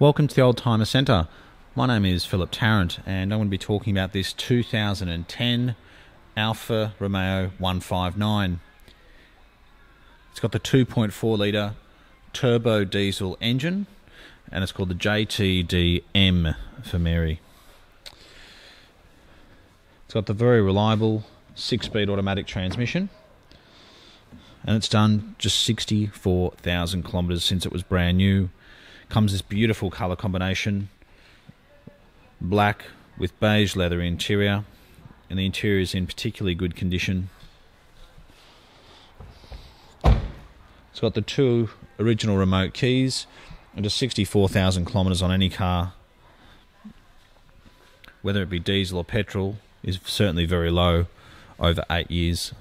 Welcome to the Oldtimer Centre. My name is Philip Tarrant, and I'm going to be talking about this 2010 Alfa Romeo 159. It's got the 2.4 litre turbo diesel engine, and it's called the JTDM for Mary. It's got the very reliable six speed automatic transmission, and it's done just 64,000 kilometres since it was brand new comes this beautiful colour combination. Black with beige leather interior and the interior is in particularly good condition. It's got the two original remote keys and just 64,000 kilometres on any car. Whether it be diesel or petrol is certainly very low over eight years.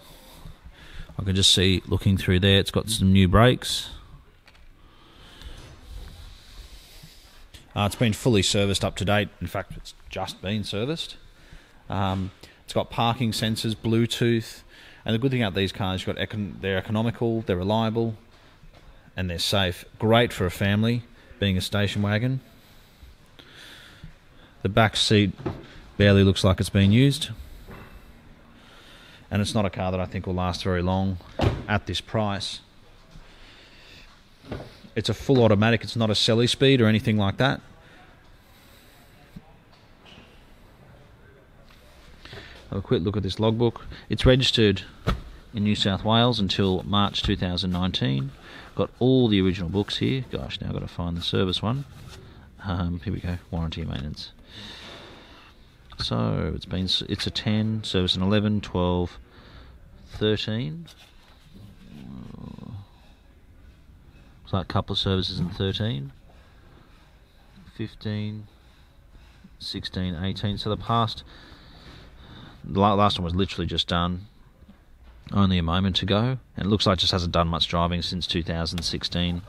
I can just see looking through there it's got some new brakes Uh, it's been fully serviced up to date. In fact, it's just been serviced. Um, it's got parking sensors, Bluetooth, and the good thing about these cars, you've got econ- they're economical, they're reliable, and they're safe. Great for a family, being a station wagon. The back seat barely looks like it's been used, and it's not a car that I think will last very long at this price. It's a full automatic. It's not a Selespeed or anything like that. Have a quick look at this logbook. It's registered in New South Wales until March 2019. Got all the original books here. Gosh, now I've got to find the service one. Um, here we go. Warranty maintenance. So it's been it's a 10, service an 11, 12, 13. It's like a couple of services in 13, 15, 16, 18. So the past, the last one was literally just done only a moment ago, and it looks like it just hasn't done much driving since 2016.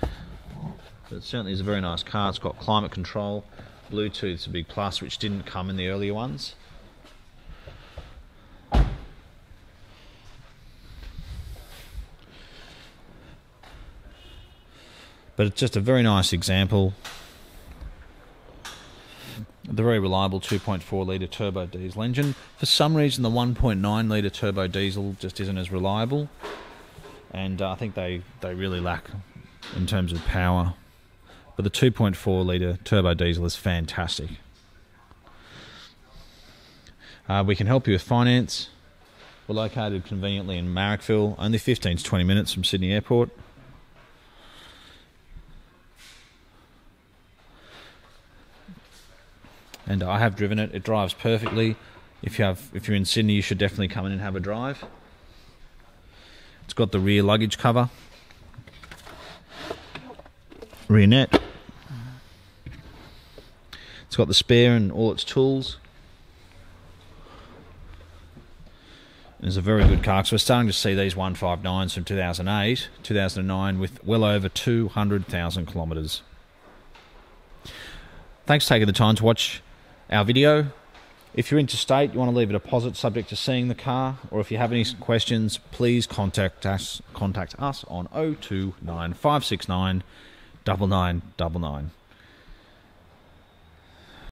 But it certainly is a very nice car. It's got climate control, Bluetooth's a big plus, which didn't come in the earlier ones. But it's just a very nice example. The very reliable 2.4 litre turbo diesel engine. For some reason, the 1.9 litre turbo diesel just isn't as reliable, and uh, I think they, they really lack in terms of power. But the 2.4 litre turbo diesel is fantastic. Uh, we can help you with finance. We're located conveniently in Marrickville, only 15 to 20 minutes from Sydney Airport. And I have driven it. It drives perfectly. If you have, if you're in Sydney, you should definitely come in and have a drive. It's got the rear luggage cover, rear net. It's got the spare and all its tools. It's a very good car. So we're starting to see these 159s from 2008, 2009 with well over 200,000 kilometres. Thanks for taking the time to watch our video. If you're interstate, you want to leave a deposit subject to seeing the car, or if you have any questions, please contact us contact us on 029569 9999.